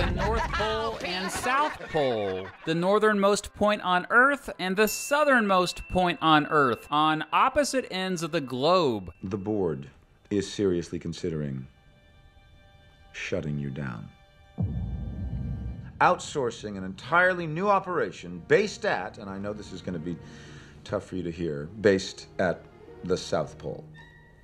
the North Pole and South Pole, the northernmost point on Earth and the southernmost point on Earth, on opposite ends of the globe. The board is seriously considering shutting you down. Outsourcing an entirely new operation based at, and I know this is going to be tough for you to hear, based at the South Pole.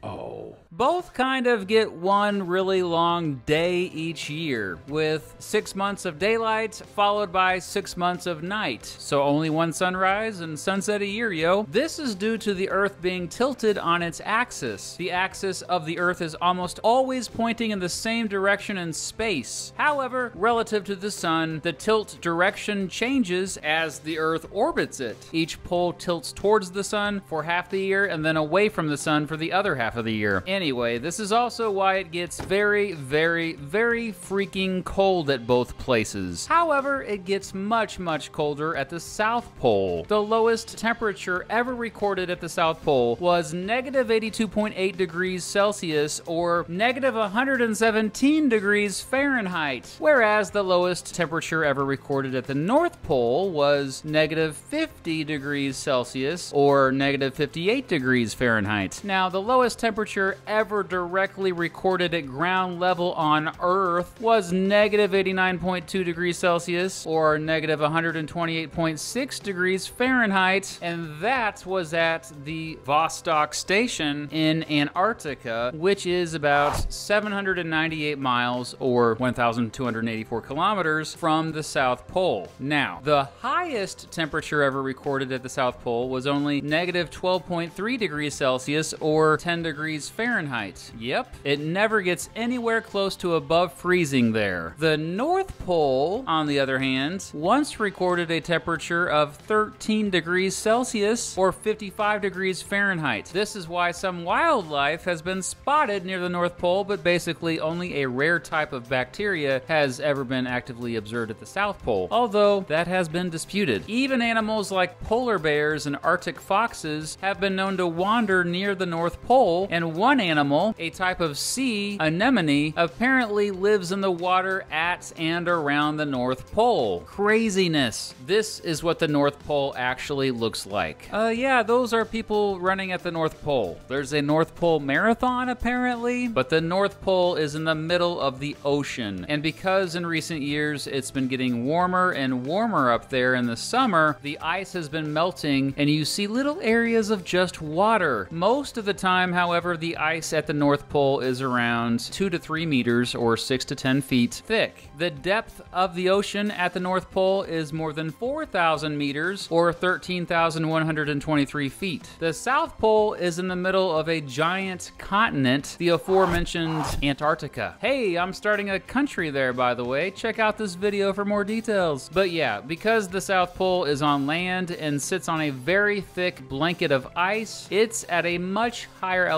Oh. Both kind of get one really long day each year, with six months of daylight followed by six months of night. So only one sunrise and sunset a year, yo. This is due to the Earth being tilted on its axis. The axis of the Earth is almost always pointing in the same direction in space. However, relative to the Sun, the tilt direction changes as the Earth orbits it. Each pole tilts towards the Sun for half the year and then away from the Sun for the other half of the year. Anyway, this is also why it gets very, very, very freaking cold at both places. However, it gets much, much colder at the South Pole. The lowest temperature ever recorded at the South Pole was negative 82.8 degrees Celsius or negative 117 degrees Fahrenheit, whereas the lowest temperature ever recorded at the North Pole was negative 50 degrees Celsius or negative 58 degrees Fahrenheit. Now, the lowest temperature ever directly recorded at ground level on Earth was negative 89.2 degrees Celsius or negative 128.6 degrees Fahrenheit, and that was at the Vostok Station in Antarctica, which is about 798 miles or 1,284 kilometers from the South Pole. Now, the highest temperature ever recorded at the South Pole was only negative 12.3 degrees Celsius or 10 degrees Fahrenheit. Yep, it never gets anywhere close to above freezing there. The North Pole, on the other hand, once recorded a temperature of 13 degrees Celsius or 55 degrees Fahrenheit. This is why some wildlife has been spotted near the North Pole, but basically only a rare type of bacteria has ever been actively observed at the South Pole, although that has been disputed. Even animals like polar bears and Arctic foxes have been known to wander near the North Pole, and one animal, a type of sea anemone, apparently lives in the water at and around the North Pole. Craziness. This is what the North Pole actually looks like. Uh, yeah, those are people running at the North Pole. There's a North Pole Marathon, apparently, but the North Pole is in the middle of the ocean. And because in recent years it's been getting warmer and warmer up there in the summer, the ice has been melting and you see little areas of just water. Most of the time, however, the ice at the North Pole is around 2 to 3 meters or 6 to 10 feet thick. The depth of the ocean at the North Pole is more than 4,000 meters or 13,123 feet. The South Pole is in the middle of a giant continent, the aforementioned Antarctica. Hey, I'm starting a country there, by the way. Check out this video for more details. But yeah, because the South Pole is on land and sits on a very thick blanket of ice, it's at a much higher elevation,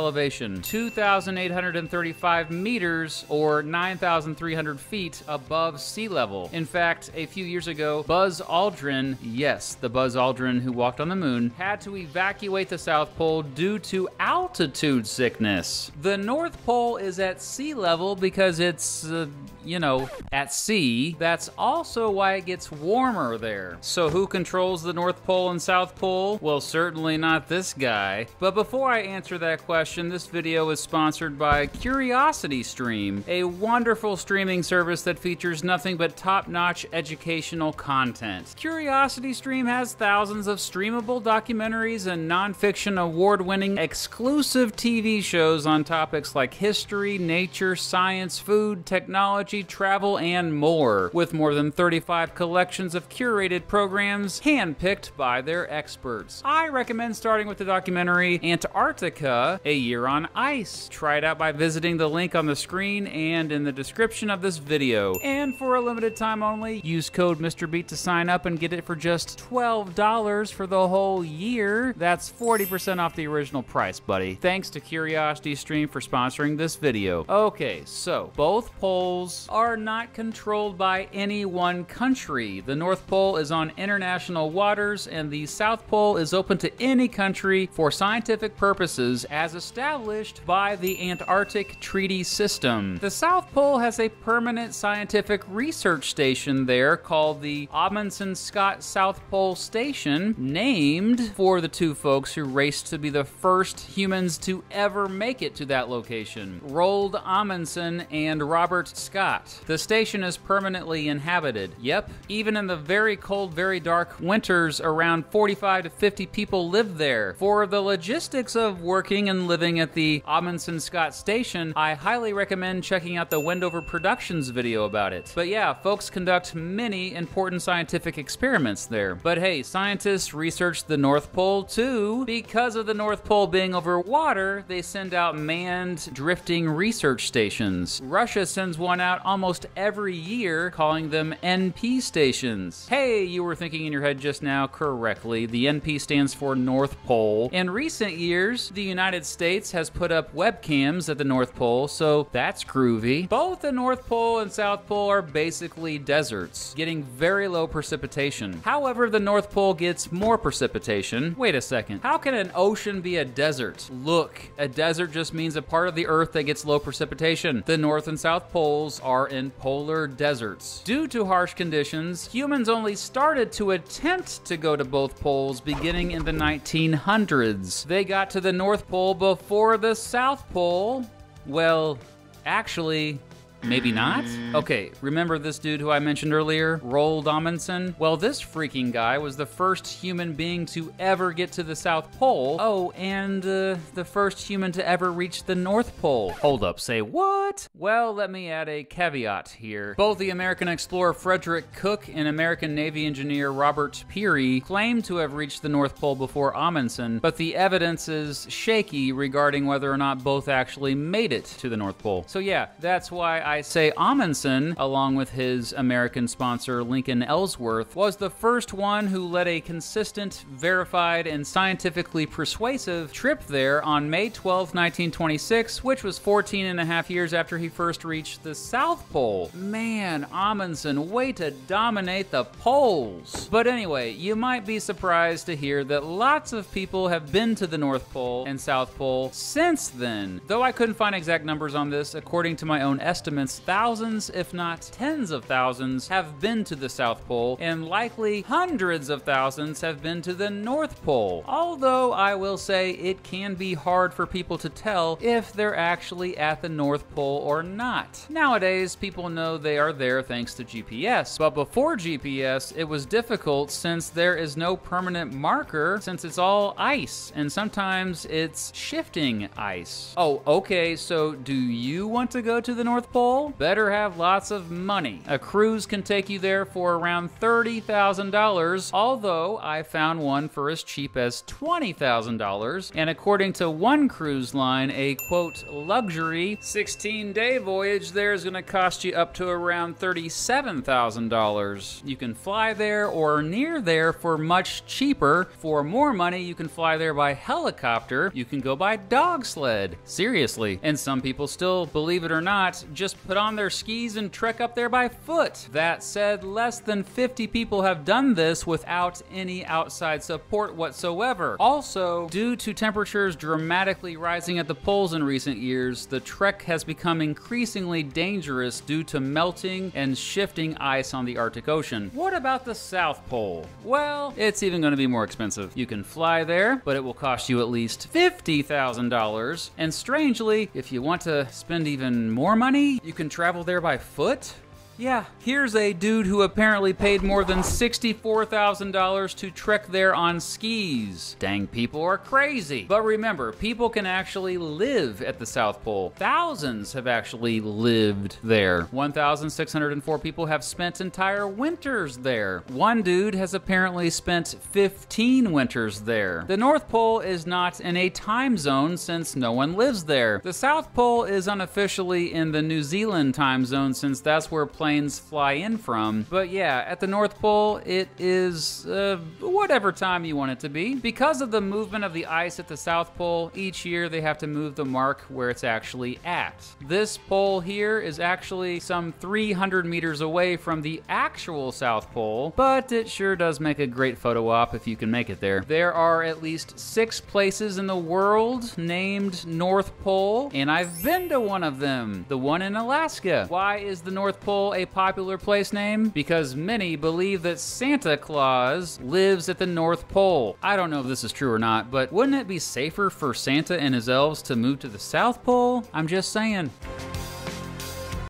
2,835 meters or 9,300 feet above sea level. In fact, a few years ago, Buzz Aldrin, yes, the Buzz Aldrin who walked on the moon, had to evacuate the South Pole due to altitude sickness. The North Pole is at sea level because it's, uh, you know, at sea. That's also why it gets warmer there. So who controls the North Pole and South Pole? Well, certainly not this guy. But before I answer that question, this video is sponsored by Curiosity Stream, a wonderful streaming service that features nothing but top-notch educational content. Curiosity Stream has thousands of streamable documentaries and nonfiction award-winning exclusive TV shows on topics like history, nature, science, food, technology, travel, and more, with more than 35 collections of curated programs handpicked by their experts. I recommend starting with the documentary Antarctica, A Year on Ice. Try it out by visiting the link on the screen and in the description of this video. And for a limited time only, use code MrBeat to sign up and get it for just $12 for the whole year. That's 40% off the original price, buddy. Thanks to Curiosity Stream for sponsoring this video. Okay, so both poles are not controlled by any one country. The North Pole is on international waters and the South Pole is open to any country for scientific purposes as established by the Antarctic Treaty System. The South Pole has a permanent scientific research station there called the Amundsen Scott South Pole Station, named for the two folks who raced to be the first humans to ever make it to that location Roald Amundsen and Robert Scott. The station is permanently inhabited. Yep, even in the very cold, very dark winters, around 45 to 50 people live there. For the logistics of working and living at the Amundsen Scott Station, I highly recommend checking out the Wendover Productions video about it. But yeah, folks conduct many important scientific experiments there. But hey, scientists research the North Pole too. Because of the North Pole being over water, they send out manned drifting research stations. Russia sends one out almost every year, calling them NP stations. Hey, you were thinking in your head just now correctly. The NP stands for North Pole. In recent years, the United States has put up webcams at the North Pole, so that's groovy. Both the North Pole and South Pole are basically deserts, getting very low precipitation. However, the North Pole gets more precipitation. Wait a second. How can an ocean be a desert? Look, a desert just means a part of the Earth that gets low precipitation. The North and South Poles are in polar deserts. Due to harsh conditions, humans only started to attempt to go to both poles beginning in the 1900s. They got to the North Pole before the South Pole. Well, actually, Maybe not? Okay, remember this dude who I mentioned earlier, Roald Amundsen? Well, this freaking guy was the first human being to ever get to the South Pole. Oh, and uh, the first human to ever reach the North Pole. Hold up, say what? Well, let me add a caveat here. Both the American explorer Frederick Cook and American Navy engineer Robert Peary claim to have reached the North Pole before Amundsen, but the evidence is shaky regarding whether or not both actually made it to the North Pole. So yeah, that's why I say Amundsen, along with his American sponsor Lincoln Ellsworth, was the first one who led a consistent, verified, and scientifically persuasive trip there on May 12, 1926, which was 14 and a half years after he first reached the South Pole. Man, Amundsen, way to dominate the poles! But anyway, you might be surprised to hear that lots of people have been to the North Pole and South Pole since then. Though I couldn't find exact numbers on this, according to my own thousands, if not tens of thousands, have been to the South Pole, and likely hundreds of thousands have been to the North Pole. Although I will say it can be hard for people to tell if they're actually at the North Pole or not. Nowadays, people know they are there thanks to GPS, but before GPS, it was difficult since there is no permanent marker since it's all ice, and sometimes it's shifting ice. Oh, okay, so do you want to go to the North Pole? Better have lots of money. A cruise can take you there for around $30,000, although I found one for as cheap as $20,000. And according to one cruise line, a quote, luxury 16 day voyage there is going to cost you up to around $37,000. You can fly there or near there for much cheaper. For more money, you can fly there by helicopter. You can go by dog sled. Seriously. And some people still, believe it or not, just put on their skis and trek up there by foot. That said, less than 50 people have done this without any outside support whatsoever. Also, due to temperatures dramatically rising at the poles in recent years, the trek has become increasingly dangerous due to melting and shifting ice on the Arctic Ocean. What about the South Pole? Well, it's even going to be more expensive. You can fly there, but it will cost you at least $50,000. And strangely, if you want to spend even more money, you can travel there by foot? Yeah, here's a dude who apparently paid more than $64,000 to trek there on skis. Dang, people are crazy. But remember, people can actually live at the South Pole. Thousands have actually lived there. 1,604 people have spent entire winters there. One dude has apparently spent 15 winters there. The North Pole is not in a time zone since no one lives there. The South Pole is unofficially in the New Zealand time zone since that's where planes fly in from. But yeah, at the North Pole, it is uh, whatever time you want it to be. Because of the movement of the ice at the South Pole, each year they have to move the mark where it's actually at. This pole here is actually some 300 meters away from the actual South Pole, but it sure does make a great photo op if you can make it there. There are at least six places in the world named North Pole, and I've been to one of them, the one in Alaska. Why is the North Pole a popular place name? Because many believe that Santa Claus lives at the North Pole. I don't know if this is true or not, but wouldn't it be safer for Santa and his elves to move to the South Pole? I'm just saying.